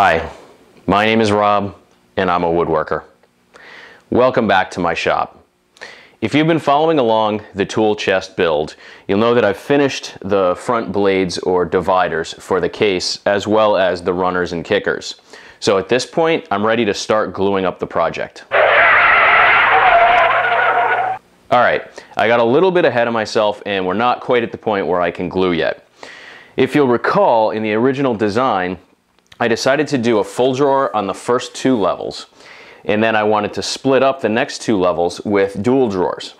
Hi, my name is Rob and I'm a woodworker. Welcome back to my shop. If you've been following along the tool chest build, you'll know that I've finished the front blades or dividers for the case as well as the runners and kickers. So at this point, I'm ready to start gluing up the project. All right, I got a little bit ahead of myself and we're not quite at the point where I can glue yet. If you'll recall, in the original design, I decided to do a full drawer on the first two levels, and then I wanted to split up the next two levels with dual drawers.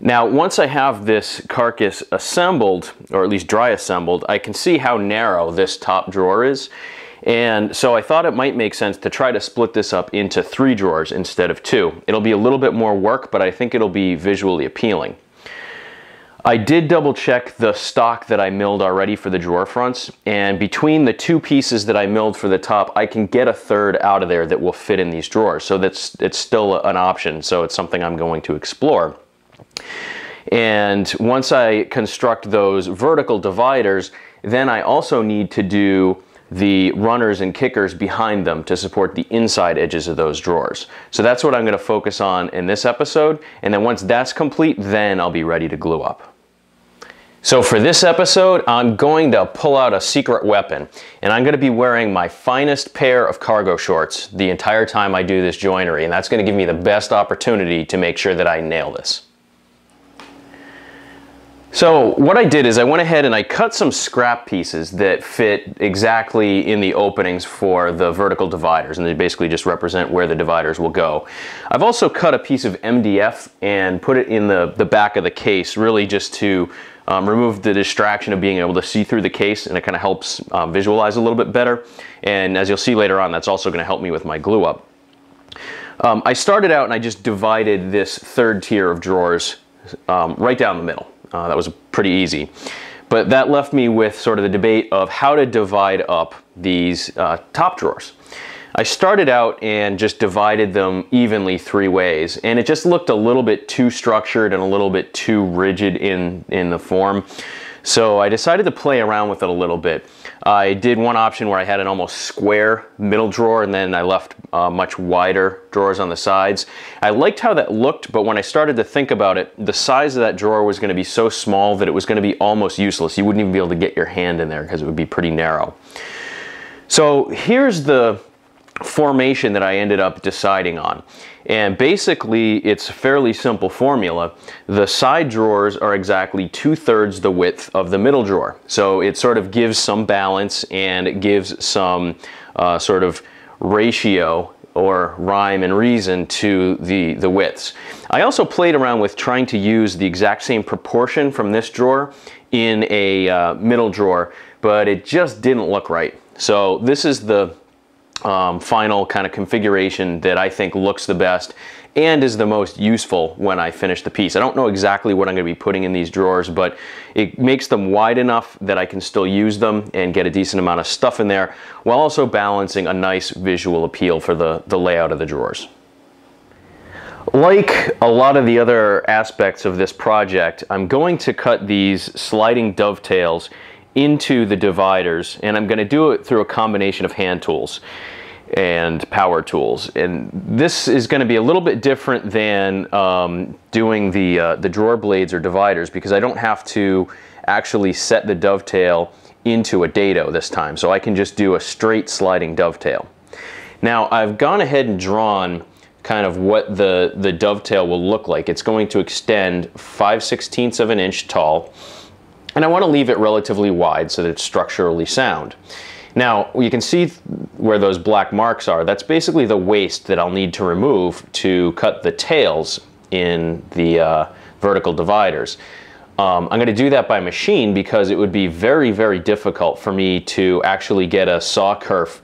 Now, once I have this carcass assembled, or at least dry assembled, I can see how narrow this top drawer is, and so I thought it might make sense to try to split this up into three drawers instead of two. It'll be a little bit more work, but I think it'll be visually appealing. I did double check the stock that I milled already for the drawer fronts, and between the two pieces that I milled for the top, I can get a third out of there that will fit in these drawers. So that's it's still an option, so it's something I'm going to explore. And once I construct those vertical dividers, then I also need to do the runners and kickers behind them to support the inside edges of those drawers. So that's what I'm going to focus on in this episode. And then once that's complete, then I'll be ready to glue up. So for this episode, I'm going to pull out a secret weapon and I'm going to be wearing my finest pair of cargo shorts the entire time I do this joinery and that's going to give me the best opportunity to make sure that I nail this. So what I did is I went ahead and I cut some scrap pieces that fit exactly in the openings for the vertical dividers and they basically just represent where the dividers will go. I've also cut a piece of MDF and put it in the, the back of the case really just to um, remove the distraction of being able to see through the case and it kind of helps um, visualize a little bit better. And as you'll see later on, that's also going to help me with my glue up. Um, I started out and I just divided this third tier of drawers um, right down the middle. Uh, that was pretty easy. But that left me with sort of the debate of how to divide up these uh, top drawers. I started out and just divided them evenly three ways and it just looked a little bit too structured and a little bit too rigid in, in the form. So I decided to play around with it a little bit. I did one option where I had an almost square middle drawer and then I left uh, much wider drawers on the sides. I liked how that looked, but when I started to think about it, the size of that drawer was gonna be so small that it was gonna be almost useless. You wouldn't even be able to get your hand in there because it would be pretty narrow. So here's the formation that I ended up deciding on. And basically, it's a fairly simple formula. The side drawers are exactly two-thirds the width of the middle drawer. So it sort of gives some balance and it gives some uh, sort of ratio or rhyme and reason to the, the widths. I also played around with trying to use the exact same proportion from this drawer in a uh, middle drawer, but it just didn't look right. So this is the um, final kind of configuration that I think looks the best and is the most useful when I finish the piece. I don't know exactly what I'm going to be putting in these drawers, but it makes them wide enough that I can still use them and get a decent amount of stuff in there while also balancing a nice visual appeal for the, the layout of the drawers. Like a lot of the other aspects of this project, I'm going to cut these sliding dovetails into the dividers and I'm going to do it through a combination of hand tools and power tools. And this is going to be a little bit different than um, doing the, uh, the drawer blades or dividers because I don't have to actually set the dovetail into a dado this time. So I can just do a straight sliding dovetail. Now I've gone ahead and drawn kind of what the, the dovetail will look like. It's going to extend 5 16ths of an inch tall and I want to leave it relatively wide so that it's structurally sound. Now, you can see where those black marks are. That's basically the waste that I'll need to remove to cut the tails in the uh, vertical dividers. Um, I'm going to do that by machine because it would be very, very difficult for me to actually get a saw kerf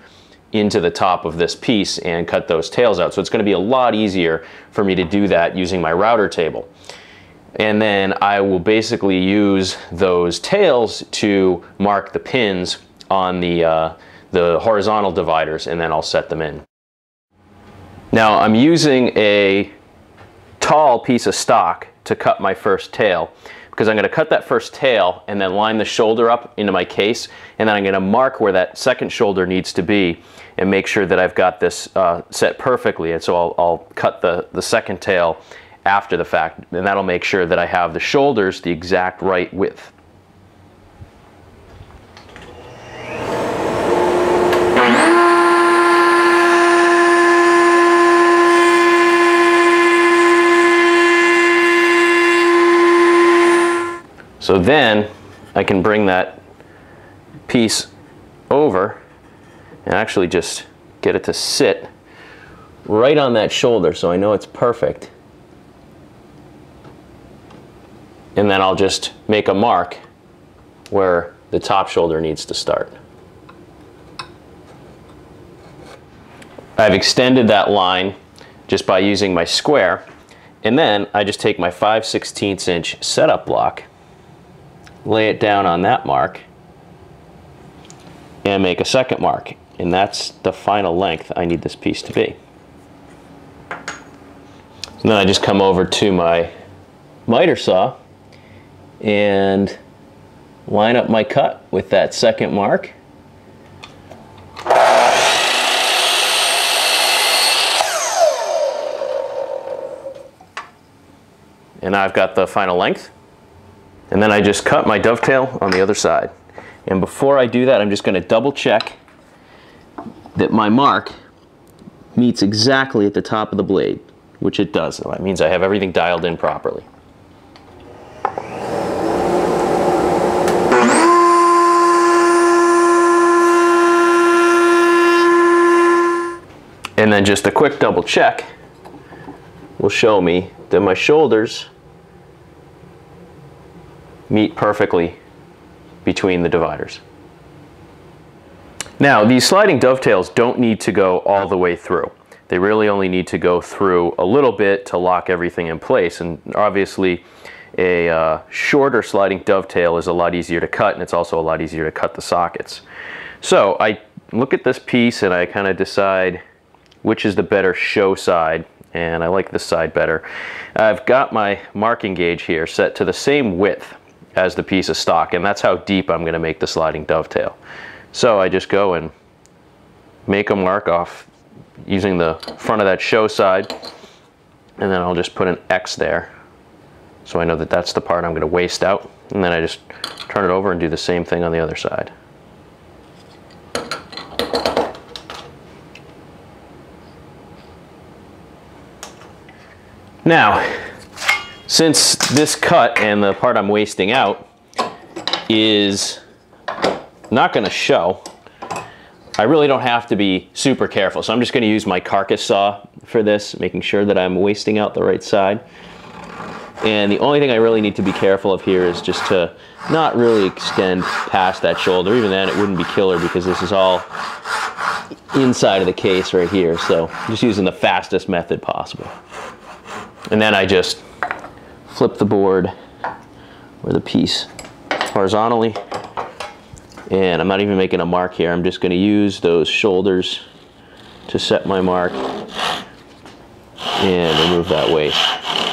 into the top of this piece and cut those tails out. So it's going to be a lot easier for me to do that using my router table. And then I will basically use those tails to mark the pins on the, uh, the horizontal dividers and then I'll set them in. Now I'm using a tall piece of stock to cut my first tail because I'm going to cut that first tail and then line the shoulder up into my case and then I'm going to mark where that second shoulder needs to be and make sure that I've got this uh, set perfectly and so I'll, I'll cut the, the second tail after the fact and that'll make sure that I have the shoulders the exact right width. So then I can bring that piece over and actually just get it to sit right on that shoulder so I know it's perfect. And then I'll just make a mark where the top shoulder needs to start. I've extended that line just by using my square and then I just take my 5 16 inch setup block lay it down on that mark and make a second mark and that's the final length I need this piece to be. So then I just come over to my miter saw and line up my cut with that second mark. And I've got the final length. And then I just cut my dovetail on the other side. And before I do that, I'm just going to double check that my mark meets exactly at the top of the blade, which it does. So that means I have everything dialed in properly. And then just a quick double check will show me that my shoulders meet perfectly between the dividers. Now, these sliding dovetails don't need to go all the way through. They really only need to go through a little bit to lock everything in place. And obviously, a uh, shorter sliding dovetail is a lot easier to cut, and it's also a lot easier to cut the sockets. So I look at this piece and I kind of decide which is the better show side, and I like this side better. I've got my marking gauge here set to the same width as the piece of stock and that's how deep I'm going to make the sliding dovetail. So I just go and make a mark off using the front of that show side and then I'll just put an X there so I know that that's the part I'm going to waste out and then I just turn it over and do the same thing on the other side. Now, since this cut and the part I'm wasting out is not going to show, I really don't have to be super careful. So I'm just going to use my carcass saw for this, making sure that I'm wasting out the right side. And the only thing I really need to be careful of here is just to not really extend past that shoulder. Even then, it wouldn't be killer because this is all inside of the case right here. So I'm just using the fastest method possible. And then I just flip the board or the piece horizontally. And I'm not even making a mark here. I'm just going to use those shoulders to set my mark and remove that waste.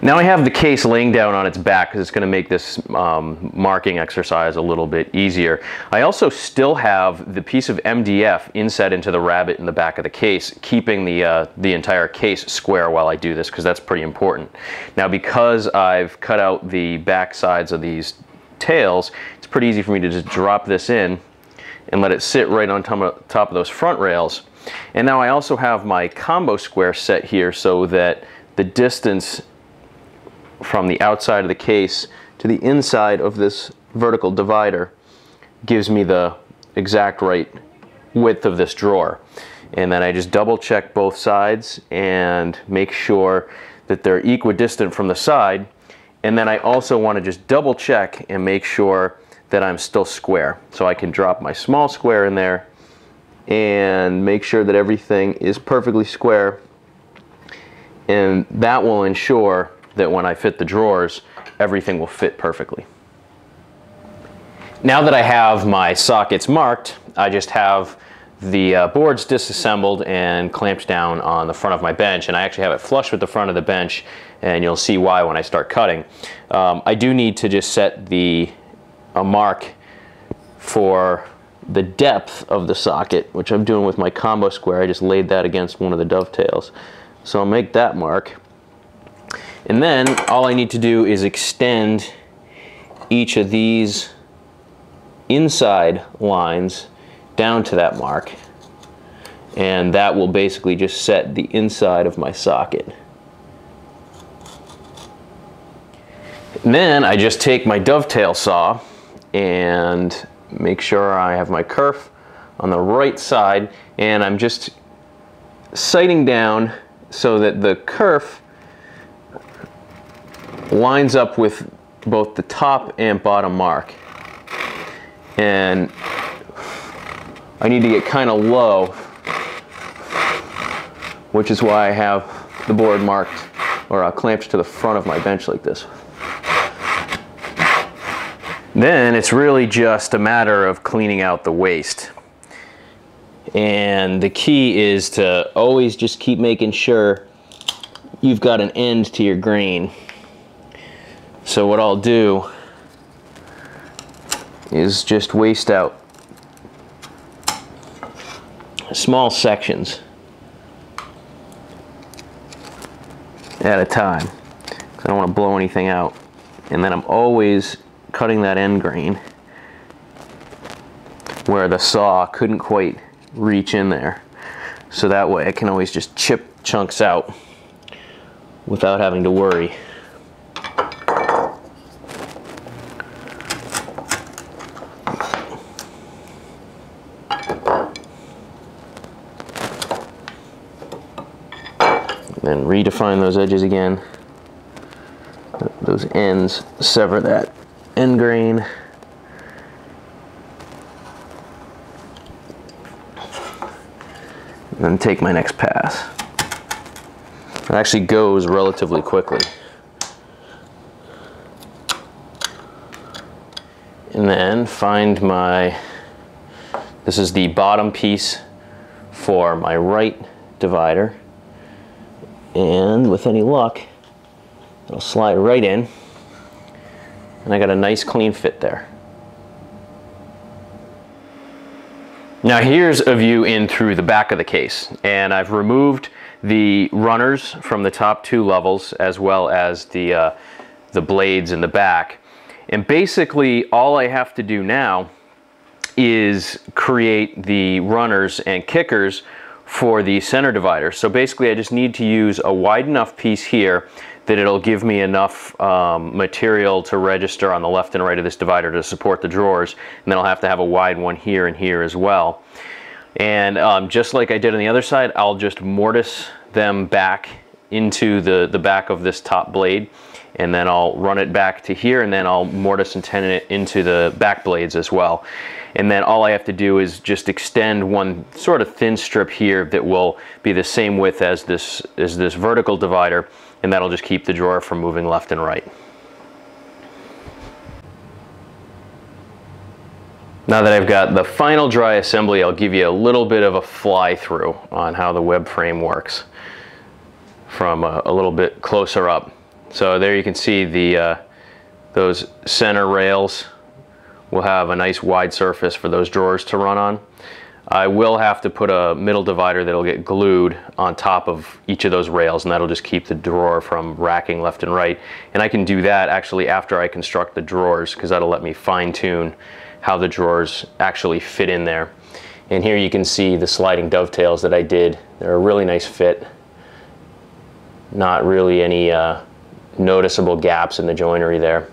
Now I have the case laying down on its back because it's going to make this um, marking exercise a little bit easier. I also still have the piece of MDF inset into the rabbet in the back of the case, keeping the, uh, the entire case square while I do this because that's pretty important. Now because I've cut out the back sides of these tails, it's pretty easy for me to just drop this in and let it sit right on top of those front rails. And now I also have my combo square set here so that the distance from the outside of the case to the inside of this vertical divider gives me the exact right width of this drawer. And then I just double check both sides and make sure that they're equidistant from the side. And then I also want to just double check and make sure that I'm still square. So I can drop my small square in there and make sure that everything is perfectly square. And that will ensure that when I fit the drawers, everything will fit perfectly. Now that I have my sockets marked, I just have the uh, board's disassembled and clamped down on the front of my bench and I actually have it flush with the front of the bench and you'll see why when I start cutting. Um, I do need to just set the a mark for the depth of the socket, which I'm doing with my combo square. I just laid that against one of the dovetails. So I'll make that mark. And then all I need to do is extend each of these inside lines down to that mark. And that will basically just set the inside of my socket. And then I just take my dovetail saw and make sure I have my kerf on the right side and I'm just sighting down so that the kerf lines up with both the top and bottom mark. And I need to get kind of low, which is why I have the board marked or uh, clamped to the front of my bench like this. Then it's really just a matter of cleaning out the waste. And the key is to always just keep making sure you've got an end to your grain. So what I'll do is just waste out small sections at a time. I don't want to blow anything out. And then I'm always cutting that end grain where the saw couldn't quite reach in there. So that way I can always just chip chunks out without having to worry. Then redefine those edges again. Those ends sever that end grain. And then take my next pass. It actually goes relatively quickly. And then find my, this is the bottom piece for my right divider and with any luck it'll slide right in. And I got a nice clean fit there. Now here's a view in through the back of the case. And I've removed the runners from the top two levels as well as the, uh, the blades in the back. And basically all I have to do now is create the runners and kickers for the center divider. So basically I just need to use a wide enough piece here that it'll give me enough um, material to register on the left and right of this divider to support the drawers. And then I'll have to have a wide one here and here as well. And um, just like I did on the other side, I'll just mortise them back into the, the back of this top blade and then I'll run it back to here and then I'll mortise and tenon it into the back blades as well. And then all I have to do is just extend one sort of thin strip here that will be the same width as this, as this vertical divider and that'll just keep the drawer from moving left and right. Now that I've got the final dry assembly, I'll give you a little bit of a fly through on how the web frame works from a, a little bit closer up. So there you can see the uh, those center rails will have a nice wide surface for those drawers to run on. I will have to put a middle divider that'll get glued on top of each of those rails and that'll just keep the drawer from racking left and right. And I can do that actually after I construct the drawers because that'll let me fine tune how the drawers actually fit in there. And here you can see the sliding dovetails that I did. They're a really nice fit. Not really any uh, noticeable gaps in the joinery there.